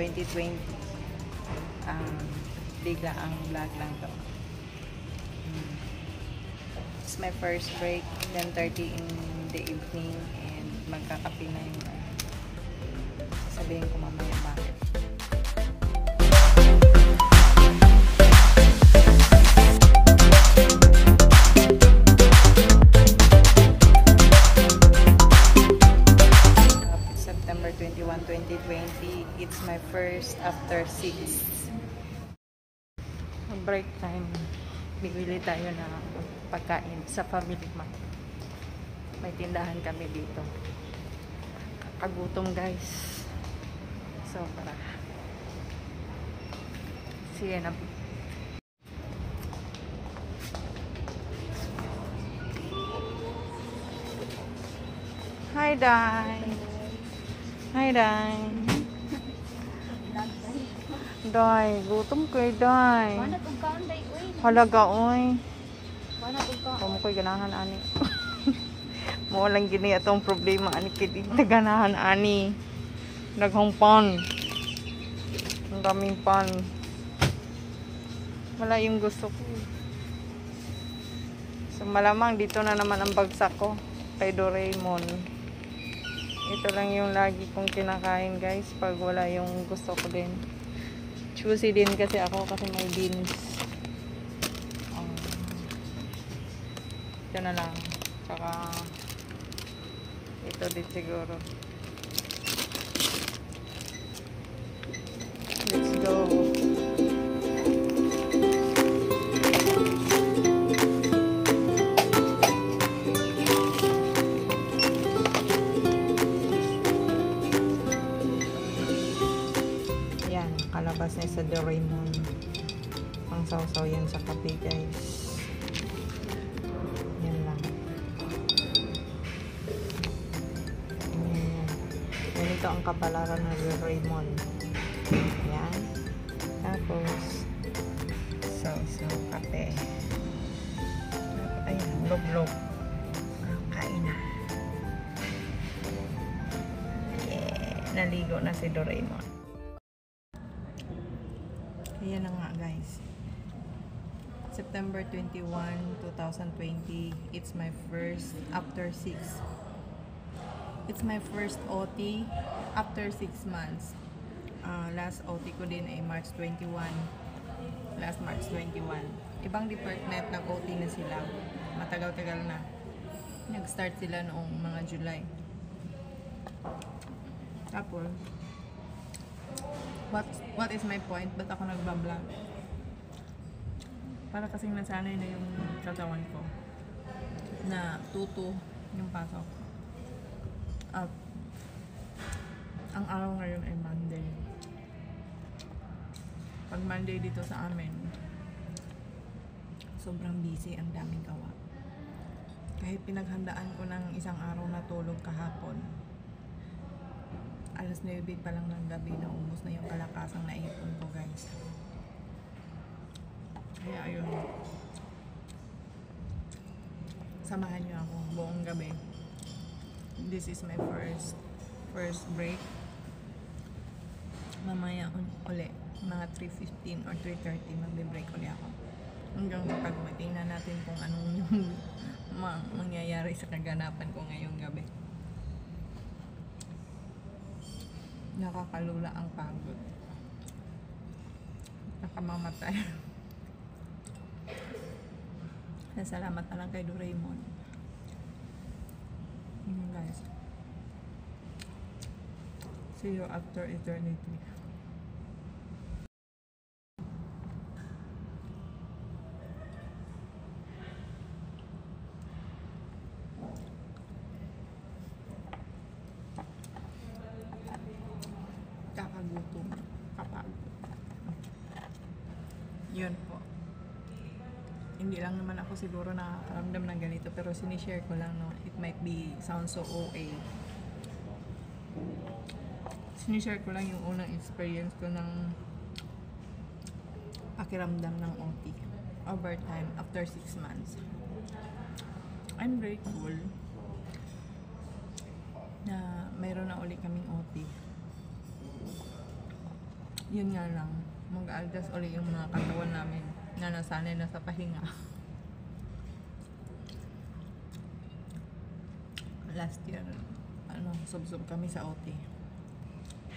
2020. Um, bigla ang vlog lang to. Hmm. It's my first break, 10.30 in the evening and magkakape na yung uh, sabihin ko mamaya Break time. Bibili tayo na pagkain sa Family Mart. May tindahan kami dito. Kakagutom guys. Sobra. Sige na. Hi, Dai. Hi, Dai. Dai, gutom kay Dai. Mana kung kaon day uy. Halaga, oy. Mana kung kaon. Kamo ko'y ganahan ani. Mo lang gini atong problema ani na ganahan ani. Naghong pan. Ang daming pan. Wala yung gusto ko. So malamang dito na naman ang bagsak ko kay Doraemon. Ito lang yung lagi kong kinakain guys pag wala yung gusto ko din. Choosy din kasi ako kasi may beans. Um, ito na lang. Tsaka ito din siguro. Na sa Doraemon. Pang sausaw yan sa kape guys. Yan lang. Yan. Ganito ang kapalaran ng Doraemon. Yan. Tapos, sausaw kape. Ayan, log-log. Kain na. Yeah, naligo na si Doraemon. Ayan na nga guys. September 21, 2020. It's my first after 6. It's my first OT after 6 months. Ah, last OT ko din ay March 21. Last March 21. Ibang department nag-OT na sila. Matagal-tagal na. Nag-start sila noong mga July. Tapos, what what is my point? Ba't ako nagbablog? Para kasing nasanay na yung katawan ko na tuto yung pasok. At ang araw ngayon ay Monday. Pag Monday dito sa amin, sobrang busy, ang daming gawa. Kahit pinaghandaan ko ng isang araw na tulog kahapon, alas 9 pa lang ng gabi na umos na yung kalakasang naipon ko guys. Kaya ayun. Samahan niyo ako buong gabi. This is my first first break. Mamaya uli, mga 3.15 or 3.30 magbe-break uli ako. Hanggang pag tingnan natin kung anong yung ma- mangyayari sa kaganapan ko ngayong gabi. Nakakalula ang pagod. Nakamamatay. Salamat na lang kay Doraemon. Guys. See you after eternity. ako siguro nakakaramdam ng ganito pero sinishare ko lang, no? It might be sound so OA. Sinishare ko lang yung unang experience ko ng pakiramdam ng OT over time after 6 months. I'm grateful na meron na uli kaming OT. Yun nga lang, mag-aldas uli yung mga katawan namin na nasanay na sa pahinga. Last year, ano, sub-sub kami sa OT.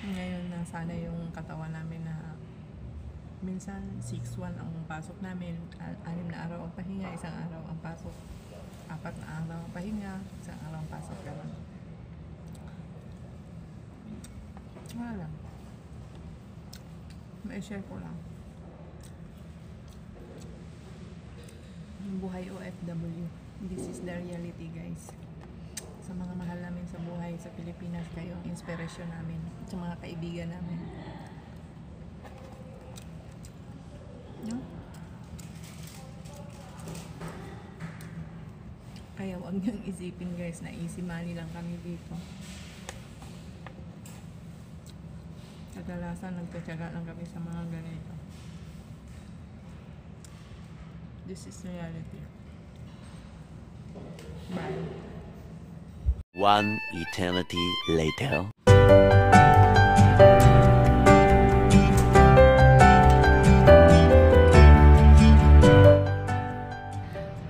Ngayon, nasanay yung katawan namin na minsan 6-1 ang pasok namin, anim na araw ang pahinga, isang araw ang pasok, apat na araw ang pahinga, isang araw ang pasok, gano'n. Wala lang. May share ko lang. Buhay OFW. This is the reality, guys. Sa mga mahal namin sa buhay sa Pilipinas, kayo inspirasyon namin. Sa mga kaibigan namin. No? Kaya huwag niyong isipin guys na easy money lang kami dito. Kadalasan nagtatyaga lang kami sa mga ganito. This is reality. Bye. One eternity later.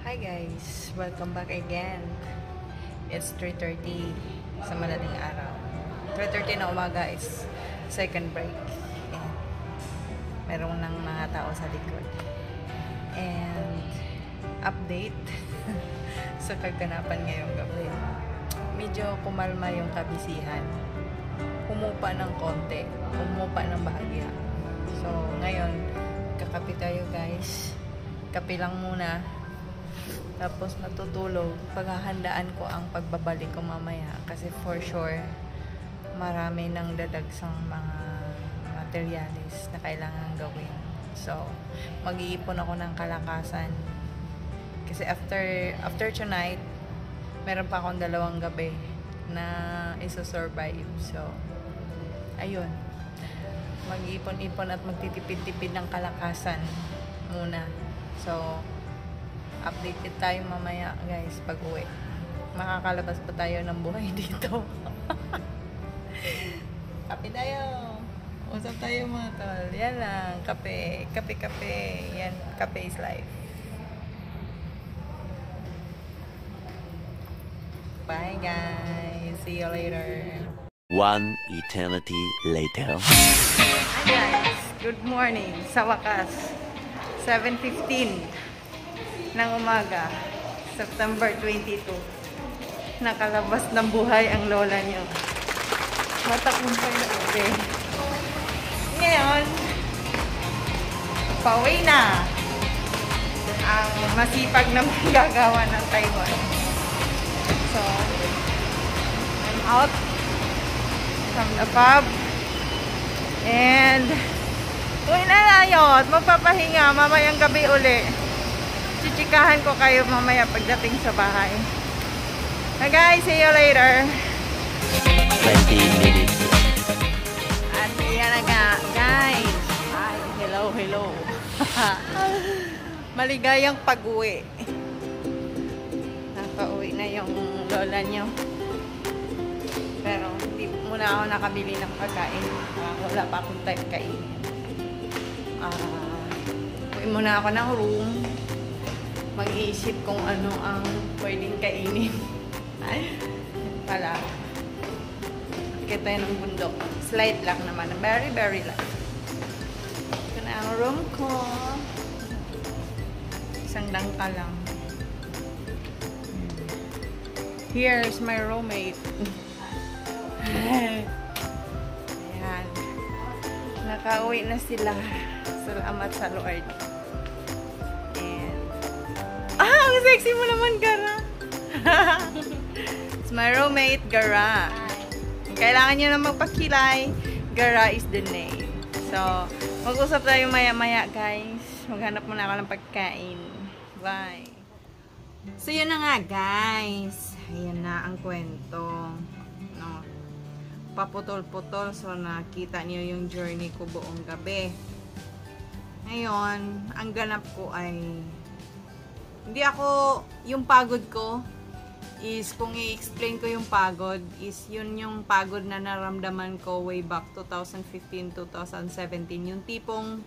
Hi guys! Welcome back again. It's 3.30 sa madaling araw. 3.30 na umaga is second break. And merong ng mga tao sa likod. And update sa kaganapan ngayong gabi. Medyo kumalma yung kabisihan. Humupa ng konti. Humupa ng bahagya. So, ngayon, kakape tayo guys. Kape lang muna. Tapos natutulog. Paghahandaan ko ang pagbabalik ko mamaya. Kasi for sure, marami nang dadagsang mga materialis na kailangan gawin. So, mag-iipon ako ng kalakasan. Kasi after after tonight, meron pa akong dalawang gabi na iso-survive. So, ayun. Mag-ipon-ipon at magtitipid-tipid ng kalakasan muna. So, updated tayo mamaya guys pag uwi. Makakalabas pa tayo ng buhay dito. kape tayo. Usap tayo mga tol. Yan lang. Kape. Kape, kape. Yan. Kape is life. Bye guys. See you later. One eternity later. Hi guys. Good morning. Sa wakas. 7.15 ng umaga. September 22. Nakalabas ng buhay ang lola niyo. Matakumpay na ube. Ngayon, pauwi na ang masipag na manggagawa ng Taiwan. So, I'm out from the pub. And, uwi na tayo at magpapahinga mamayang gabi uli. Chichikahan ko kayo mamaya pagdating sa bahay. Hi guys, see you later. 20 minutes. At yan na nga, guys. Hi, hello, hello. Maligayang pag-uwi. Lola nyo. Pero hindi muna ako nakabili ng pagkain. Ah, wala pa akong type kainin. Ah, uwi muna ako ng room. Mag-iisip kung ano ang pwedeng kainin. Ay, pala. Kita tayo ng bundok. Slight lang naman. Very, very light. Ito na ang room ko. Isang dangka lang. Here's my roommate. Ayan. Nakauwi na sila. Salamat sa Lord. And, ah, ang sexy mo naman, Gara. It's my roommate, Gara. Kailangan nyo na magpakilay, Gara is the name. So, mag-usap tayo maya-maya, guys. Maghanap muna ako ng pagkain. Bye. So, yun na nga, guys. Ayan na ang kwento. No. Paputol-putol. So, nakita niyo yung journey ko buong gabi. Ngayon, ang ganap ko ay hindi ako, yung pagod ko, is kung i-explain ko yung pagod is yun yung pagod na naramdaman ko way back 2015 2017 yung tipong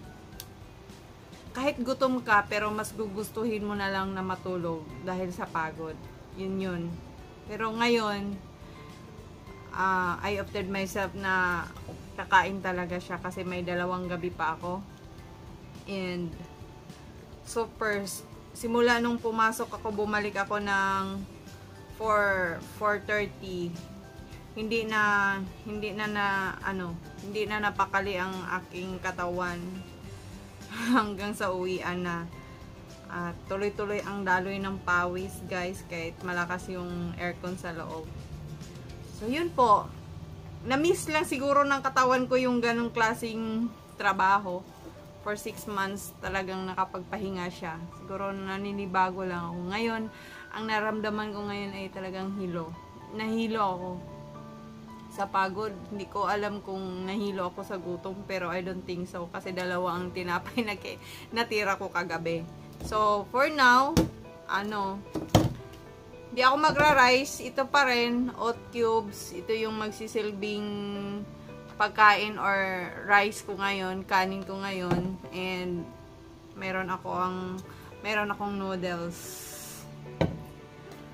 kahit gutom ka pero mas gugustuhin mo na lang na matulog dahil sa pagod yun yun pero ngayon ah, I opted myself na kakain talaga siya kasi may dalawang gabi pa ako. And so first simula nung pumasok ako bumalik ako ng 4 4:30 hindi na hindi na na ano hindi na napakali ang aking katawan hanggang sa uwian na at tuloy-tuloy ang daloy ng pawis guys kahit malakas yung aircon sa loob so yun po na-miss lang siguro ng katawan ko yung ganong klasing trabaho for 6 months talagang nakapagpahinga siya siguro naninibago lang ako ngayon ang naramdaman ko ngayon ay talagang hilo. Nahilo ako sa pagod. Hindi ko alam kung nahilo ako sa gutom, pero I don't think so. Kasi dalawa ang tinapay na natira ko kagabi. So, for now, ano, hindi ako magra-rice. Ito pa rin, oat cubes. Ito yung magsisilbing pagkain or rice ko ngayon, kanin ko ngayon. And, meron ako ang, meron akong noodles.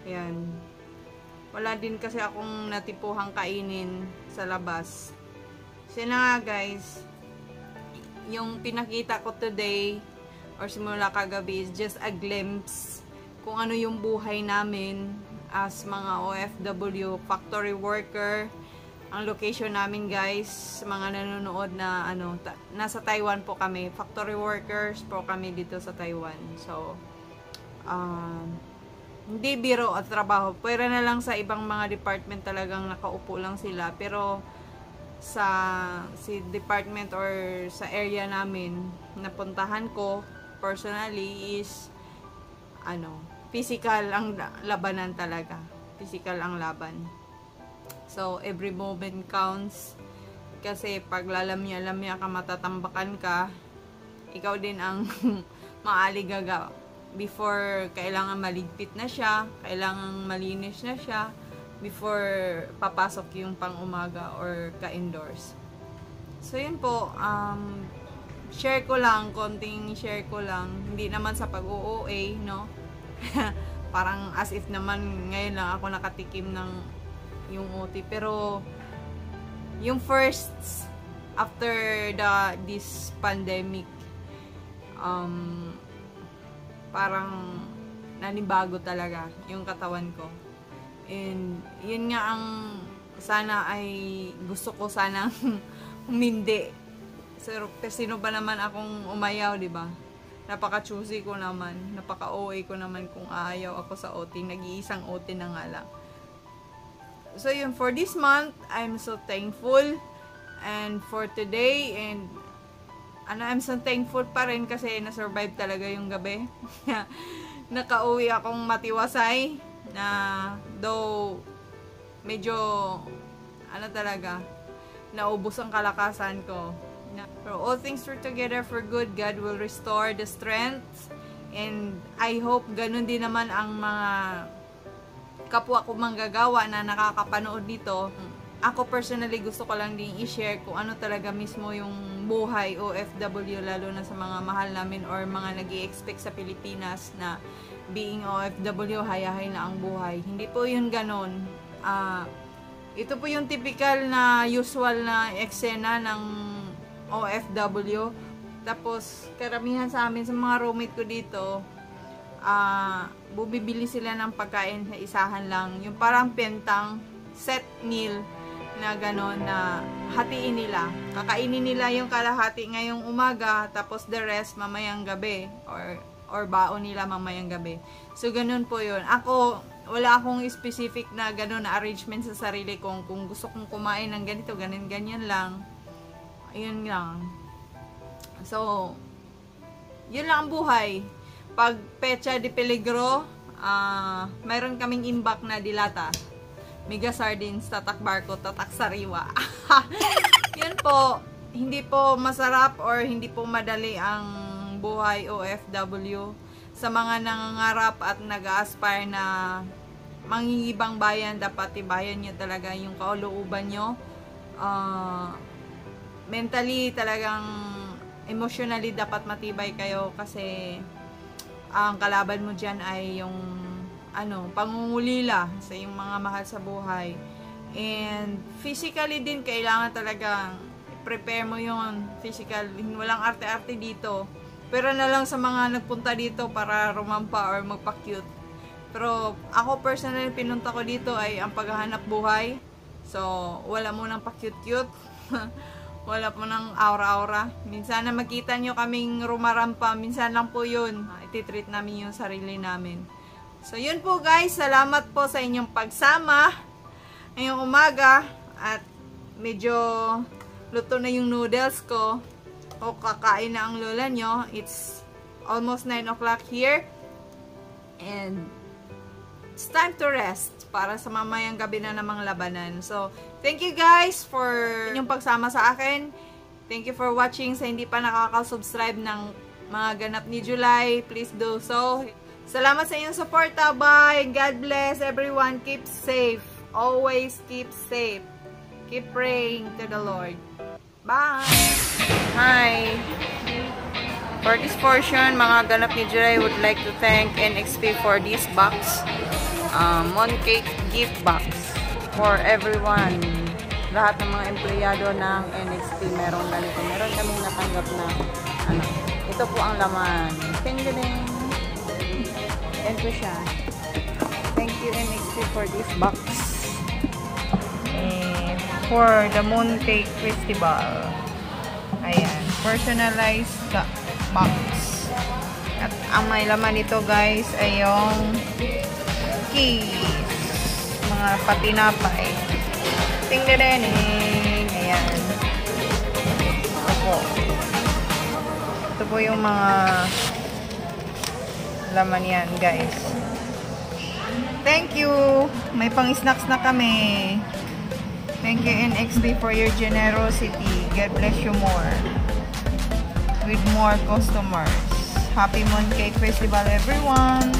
Ayan. Wala din kasi akong natipuhang kainin sa labas. So na nga guys, yung pinakita ko today or simula kagabi is just a glimpse kung ano yung buhay namin as mga OFW, factory worker. Ang location namin guys, mga nanonood na ano, ta- nasa Taiwan po kami. Factory workers po kami dito sa Taiwan. So, um, hindi biro at trabaho. Pwera na lang sa ibang mga department talagang nakaupo lang sila. Pero sa si department or sa area namin napuntahan ko personally is ano, physical ang labanan talaga. Physical ang laban. So, every moment counts. Kasi pag lalamya-lamya ka, matatambakan ka, ikaw din ang maaligaga before kailangan maligpit na siya, kailangan malinis na siya before papasok yung pang umaga or ka-indoors. So yun po, um, share ko lang, konting share ko lang, hindi naman sa pag-OOA, no? Parang as if naman ngayon lang ako nakatikim ng yung OT. Pero, yung first, after the this pandemic, um, parang nanibago talaga yung katawan ko. And yun nga ang sana ay gusto ko sana humindi. Pero sino ba naman akong umayaw, di ba? Napaka-choosy ko naman. Napaka-OA ko naman kung aayaw ako sa OT. Nag-iisang OT na nga lang. So yun, for this month, I'm so thankful. And for today, and ano, I'm so thankful pa rin kasi na-survive talaga yung gabi. Nakauwi akong matiwasay na though medyo ano talaga naubos ang kalakasan ko. Na, pero all things work together for good. God will restore the strength. And I hope ganun din naman ang mga kapwa ko manggagawa na nakakapanood dito ako personally gusto ko lang din i-share kung ano talaga mismo yung buhay OFW lalo na sa mga mahal namin or mga nag expect sa Pilipinas na being OFW hayahay na ang buhay. Hindi po yun ganon. Uh, ito po yung typical na usual na eksena ng OFW. Tapos karamihan sa amin sa mga roommate ko dito uh, bumibili sila ng pagkain sa isahan lang. Yung parang pentang set meal na gano'n na hatiin nila. Kakainin nila yung kalahati ngayong umaga, tapos the rest mamayang gabi or or baon nila mamayang gabi. So ganun po 'yun. Ako wala akong specific na gano'n na arrangement sa sarili kong kung gusto kong kumain ng ganito, ganyan ganyan lang. Ayun lang. So yun lang ang buhay. Pag pecha de peligro, uh, mayroon kaming imbak na dilata. Mega sardines, tatak barko, tatak sariwa. Yan po, hindi po masarap or hindi po madali ang buhay OFW sa mga nangangarap at nag-aspire na mangingibang bayan, dapat tibayan nyo talaga yung kaulooban nyo. Ah, mentally talagang emotionally dapat matibay kayo kasi ang kalaban mo dyan ay yung ano, pangungulila sa yung mga mahal sa buhay. And physically din kailangan talaga prepare mo yon physical. Walang arte-arte dito. Pero na lang sa mga nagpunta dito para rumampa or magpa-cute. Pero ako personally pinunta ko dito ay ang paghahanap buhay. So, wala mo nang pa-cute-cute. wala po ng aura-aura. Minsan na makita nyo kaming rumarampa, minsan lang po yun. Ah, Ititreat namin yung sarili namin. So, yun po guys. Salamat po sa inyong pagsama ngayong umaga. At medyo luto na yung noodles ko. O kakain na ang lola nyo. It's almost 9 o'clock here. And it's time to rest para sa mamayang gabi na namang labanan. So, thank you guys for inyong pagsama sa akin. Thank you for watching. Sa hindi pa nakaka-subscribe ng mga ganap ni July, please do so. Salamat sa inyong suporta. Bye. God bless everyone. Keep safe. Always keep safe. Keep praying to the Lord. Bye. Hi. For this portion, mga ganap ni July would like to thank NXP for this box. Um, Mooncake gift box for everyone. Lahat ng mga empleyado ng NXP meron ganito. Meron kaming natanggap na ano. Ito po ang laman. Ting ding. Yan po siya. Thank you NXP for this box. Eh, for the Mooncake Festival. Ayan. Personalized box. At ang may laman nito guys ay yung keys. Mga patinapay. Tingderening. Ayan. Ito po. Ito po yung mga laman yan guys. Thank you. May pang-snacks na kami. Thank you NXB for your generosity. God bless you more. With more customers. Happy Mooncake Festival everyone!